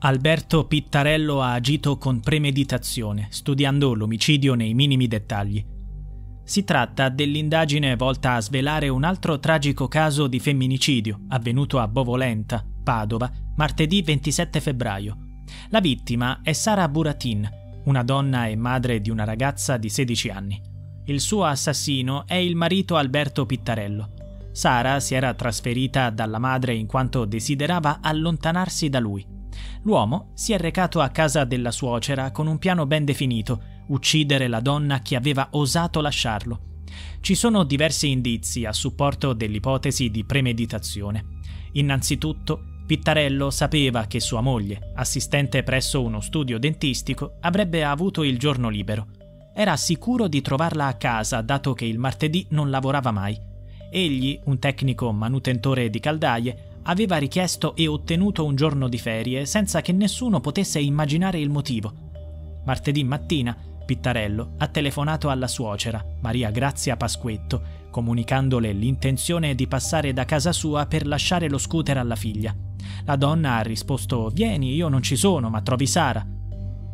Alberto Pittarello ha agito con premeditazione, studiando l'omicidio nei minimi dettagli. Si tratta dell'indagine volta a svelare un altro tragico caso di femminicidio avvenuto a Bovolenta, Padova, martedì 27 febbraio. La vittima è Sara Buratin, una donna e madre di una ragazza di 16 anni. Il suo assassino è il marito Alberto Pittarello. Sara si era trasferita dalla madre in quanto desiderava allontanarsi da lui. L'uomo si è recato a casa della suocera con un piano ben definito, uccidere la donna che aveva osato lasciarlo. Ci sono diversi indizi a supporto dell'ipotesi di premeditazione. Innanzitutto, Pittarello sapeva che sua moglie, assistente presso uno studio dentistico, avrebbe avuto il giorno libero. Era sicuro di trovarla a casa, dato che il martedì non lavorava mai. Egli, un tecnico manutentore di caldaie, aveva richiesto e ottenuto un giorno di ferie senza che nessuno potesse immaginare il motivo. Martedì mattina, Pittarello ha telefonato alla suocera, Maria Grazia Pasquetto, comunicandole l'intenzione di passare da casa sua per lasciare lo scooter alla figlia. La donna ha risposto: Vieni, io non ci sono, ma trovi Sara.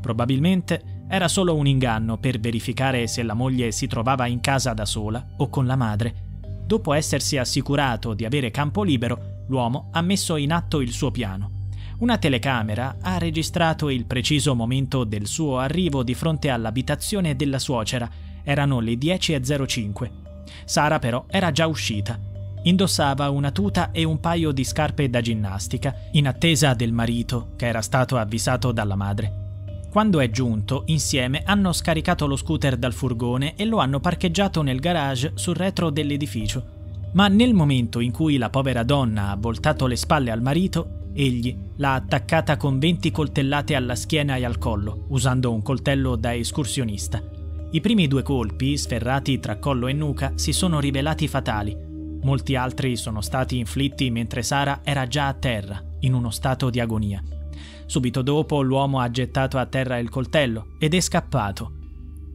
Probabilmente era solo un inganno per verificare se la moglie si trovava in casa da sola o con la madre. Dopo essersi assicurato di avere campo libero, l'uomo ha messo in atto il suo piano. Una telecamera ha registrato il preciso momento del suo arrivo di fronte all'abitazione della suocera. Erano le 10.05. Sara però era già uscita. Indossava una tuta e un paio di scarpe da ginnastica, in attesa del marito, che era stato avvisato dalla madre. Quando è giunto, insieme hanno scaricato lo scooter dal furgone e lo hanno parcheggiato nel garage sul retro dell'edificio ma nel momento in cui la povera donna ha voltato le spalle al marito, egli l'ha attaccata con 20 coltellate alla schiena e al collo, usando un coltello da escursionista. I primi due colpi, sferrati tra collo e nuca, si sono rivelati fatali. Molti altri sono stati inflitti mentre Sara era già a terra, in uno stato di agonia. Subito dopo l'uomo ha gettato a terra il coltello ed è scappato.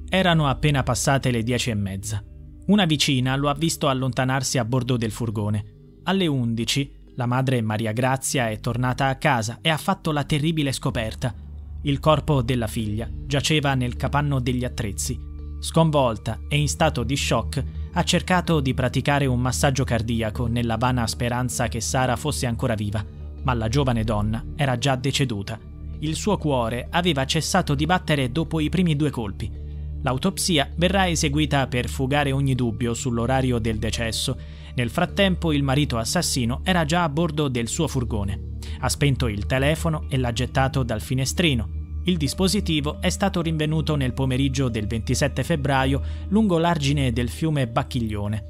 Erano appena passate le dieci e mezza. Una vicina lo ha visto allontanarsi a bordo del furgone. Alle 11 la madre Maria Grazia è tornata a casa e ha fatto la terribile scoperta. Il corpo della figlia giaceva nel capanno degli attrezzi. Sconvolta e in stato di shock, ha cercato di praticare un massaggio cardiaco nella vana speranza che Sara fosse ancora viva, ma la giovane donna era già deceduta. Il suo cuore aveva cessato di battere dopo i primi due colpi L'autopsia verrà eseguita per fugare ogni dubbio sull'orario del decesso. Nel frattempo il marito assassino era già a bordo del suo furgone. Ha spento il telefono e l'ha gettato dal finestrino. Il dispositivo è stato rinvenuto nel pomeriggio del 27 febbraio lungo l'argine del fiume Bacchiglione.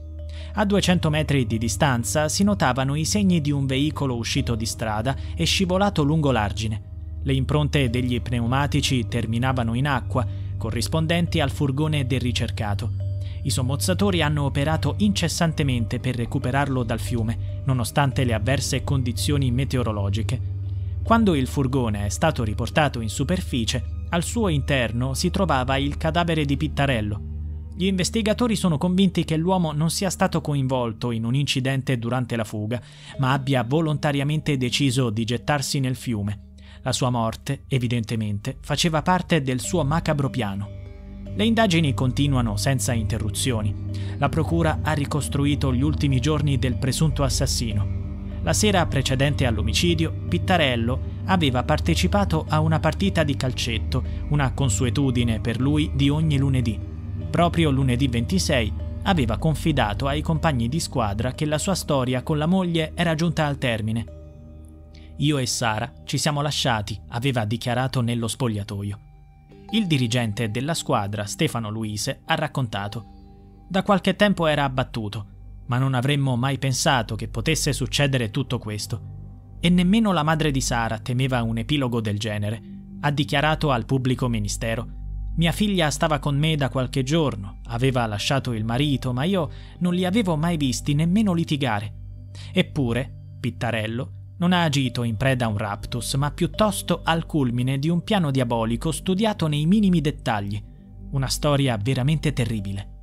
A 200 metri di distanza si notavano i segni di un veicolo uscito di strada e scivolato lungo l'argine. Le impronte degli pneumatici terminavano in acqua corrispondenti al furgone del ricercato. I sommozzatori hanno operato incessantemente per recuperarlo dal fiume, nonostante le avverse condizioni meteorologiche. Quando il furgone è stato riportato in superficie, al suo interno si trovava il cadavere di Pittarello. Gli investigatori sono convinti che l'uomo non sia stato coinvolto in un incidente durante la fuga, ma abbia volontariamente deciso di gettarsi nel fiume. La sua morte, evidentemente, faceva parte del suo macabro piano. Le indagini continuano senza interruzioni. La procura ha ricostruito gli ultimi giorni del presunto assassino. La sera precedente all'omicidio, Pittarello aveva partecipato a una partita di calcetto, una consuetudine per lui di ogni lunedì. Proprio lunedì 26 aveva confidato ai compagni di squadra che la sua storia con la moglie era giunta al termine io e Sara ci siamo lasciati, aveva dichiarato nello spogliatoio. Il dirigente della squadra, Stefano Luise, ha raccontato. Da qualche tempo era abbattuto, ma non avremmo mai pensato che potesse succedere tutto questo. E nemmeno la madre di Sara temeva un epilogo del genere. Ha dichiarato al pubblico ministero. Mia figlia stava con me da qualche giorno, aveva lasciato il marito, ma io non li avevo mai visti nemmeno litigare. Eppure, Pittarello, non ha agito in preda a un raptus, ma piuttosto al culmine di un piano diabolico studiato nei minimi dettagli. Una storia veramente terribile.